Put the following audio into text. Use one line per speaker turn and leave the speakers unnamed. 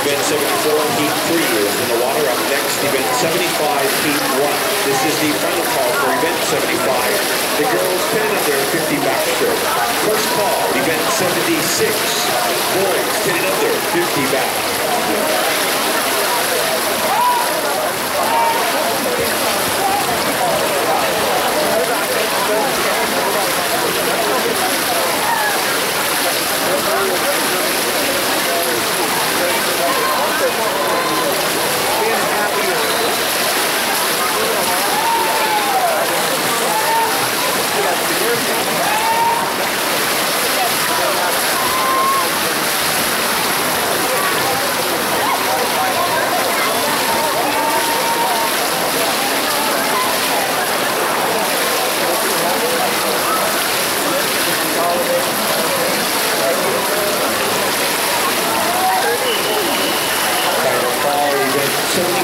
event 74 heat 3 is in the water. Up next, event 75 heat 1. This is the final call for event 75. The girls 10 under 50 backstroke. First call, event 76. Boys 10 under 50 back.